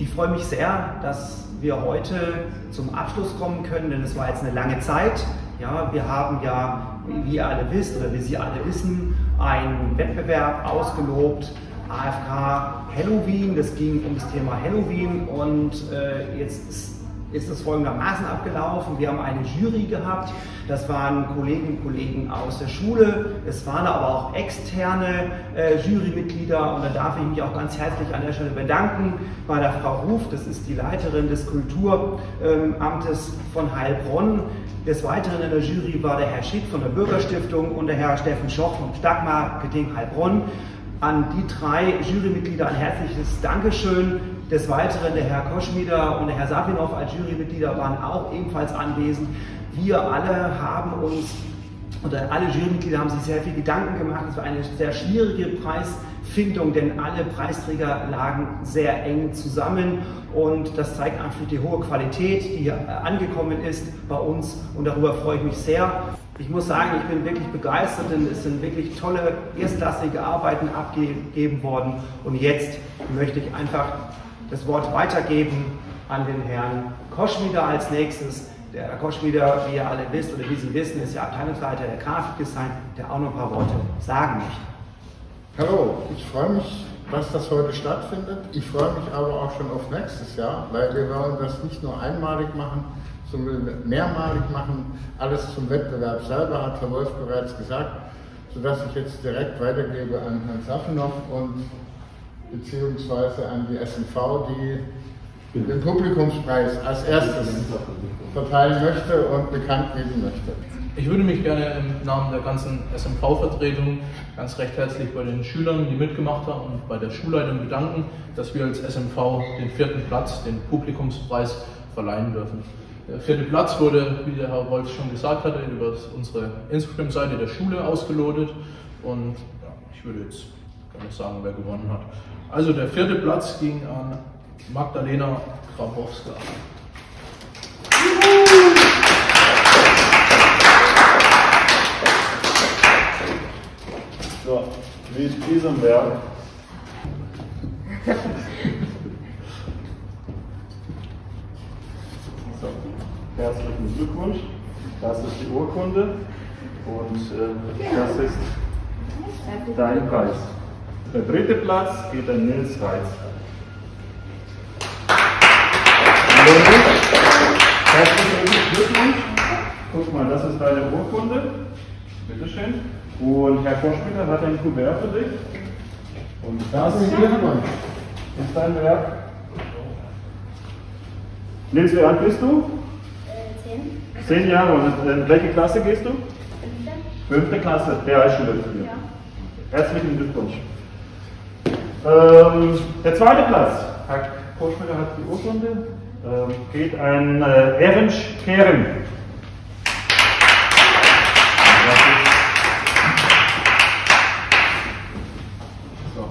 Ich freue mich sehr, dass wir heute zum Abschluss kommen können, denn es war jetzt eine lange Zeit. Ja, wir haben ja, wie ihr alle wisst oder wie Sie alle wissen, einen Wettbewerb ausgelobt, AFK Halloween. Das ging um das Thema Halloween und äh, jetzt ist ist es folgendermaßen abgelaufen. Wir haben eine Jury gehabt, das waren Kolleginnen und Kollegen aus der Schule, es waren aber auch externe äh, Jurymitglieder und da darf ich mich auch ganz herzlich an der Stelle bedanken bei der Frau Ruf, das ist die Leiterin des Kulturamtes ähm, von Heilbronn. Des Weiteren in der Jury war der Herr Schick von der Bürgerstiftung und der Herr Steffen Schoch vom Stadtmarketing Heilbronn. An die drei Jurymitglieder ein herzliches Dankeschön. Des Weiteren der Herr Koschmieder und der Herr Safinov als Jurymitglieder waren auch ebenfalls anwesend. Wir alle haben uns, oder alle Jurymitglieder haben sich sehr viel Gedanken gemacht. Es war eine sehr schwierige Preisfindung, denn alle Preisträger lagen sehr eng zusammen und das zeigt einfach die hohe Qualität, die hier angekommen ist bei uns und darüber freue ich mich sehr. Ich muss sagen, ich bin wirklich begeistert, denn es sind wirklich tolle, erstklassige Arbeiten abgegeben worden. Und jetzt möchte ich einfach das Wort weitergeben an den Herrn Koschmieder als nächstes. Der Herr Koschmieder, wie ihr alle wisst oder wie Sie wissen, ist ja Abteilungsleiter der Grafikdesign, der auch noch ein paar Worte sagen möchte. Hallo, ich freue mich, dass das heute stattfindet. Ich freue mich aber auch schon auf nächstes Jahr, weil wir wollen das nicht nur einmalig machen, sondern mehrmalig machen. Alles zum Wettbewerb selber, hat Herr Wolf bereits gesagt, sodass ich jetzt direkt weitergebe an Herrn Safenov und beziehungsweise an die SNV, die den Publikumspreis als erstes verteilen möchte und bekannt geben möchte. Ich würde mich gerne im Namen der ganzen SMV-Vertretung ganz recht herzlich bei den Schülern, die mitgemacht haben und bei der Schulleitung bedanken, dass wir als SMV den vierten Platz, den Publikumspreis, verleihen dürfen. Der vierte Platz wurde, wie der Herr Wolf schon gesagt hatte, über unsere Instagram-Seite der Schule ausgelotet. Und ja, ich würde jetzt gar nicht sagen, wer gewonnen hat. Also der vierte Platz ging an Magdalena Grabowska. So, mit diesem Werk Herzlichen Glückwunsch. Das ist die Urkunde und äh, das ist dein Preis. Der dritte Platz geht an Nils Reitz. Herzlichen Glückwunsch. Guck mal, das ist deine Urkunde. Bitteschön. Und Herr Koschmitter hat ein Kuvert für dich. Und das ist dein Werk. Nils, wie alt bist du? Zehn Jahre. Und in welche Klasse gehst du? Fünfte. Fünfte Klasse, Realschule für dich. Ja. Herzlichen Glückwunsch. Ähm, der zweite Platz, Herr Koschmitter hat die Urkunde, ähm, geht ein äh, Ernst Kehren. So.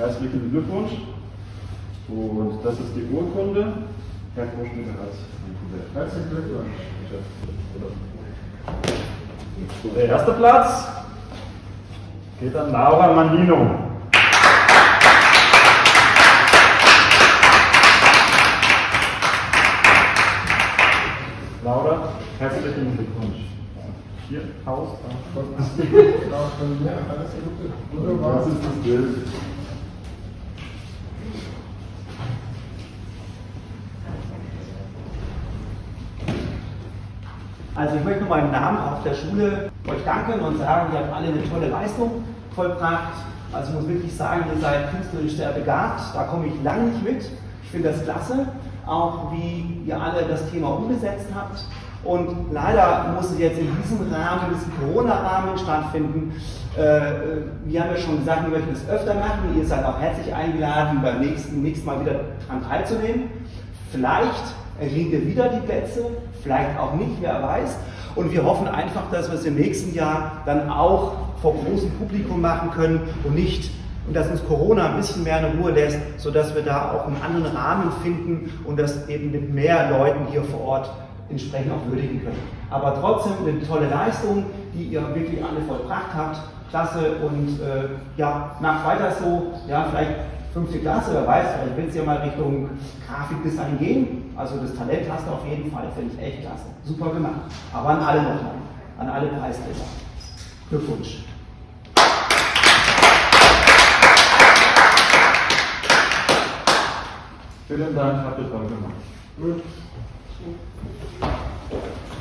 Herzlichen Glückwunsch. Und das ist die Urkunde. Herr Koschmitter hat Herzlichen Glückwunsch. Der erste Platz geht an Laura Manino. Laura, herzlichen Glückwunsch. Hier, Haus. Das ist das Bild. Also ich möchte nochmal im Namen auch der Schule euch danken und sagen, ihr habt alle eine tolle Leistung vollbracht. Also ich muss wirklich sagen, ihr seid künstlerisch sehr begabt. Da komme ich lange nicht mit. Ich finde das klasse, auch wie ihr alle das Thema umgesetzt habt. Und leider muss es jetzt in diesem Rahmen, in diesem Corona-Rahmen stattfinden. Äh, wir haben ja schon gesagt, wir möchten es öfter machen. Ihr seid auch herzlich eingeladen, beim nächsten, nächsten Mal wieder daran teilzunehmen. Vielleicht erringen wir wieder die Plätze, vielleicht auch nicht, wer weiß. Und wir hoffen einfach, dass wir es im nächsten Jahr dann auch vor großem Publikum machen können und nicht und dass uns Corona ein bisschen mehr in Ruhe lässt, sodass wir da auch einen anderen Rahmen finden und das eben mit mehr Leuten hier vor Ort entsprechend auch würdigen können. Aber trotzdem eine tolle Leistung, die ihr wirklich alle vollbracht habt. Klasse und äh, ja, macht weiter so. Ja, vielleicht fünfte Klasse, wer weiß, vielleicht willst du ja mal Richtung Grafikdesign gehen. Also das Talent hast du auf jeden Fall, finde ich echt klasse. Super gemacht. Aber an alle nochmal, an alle Preisträger. Glückwunsch. Vielen Dank, habt ihr toll gemacht. Gut. Thank you.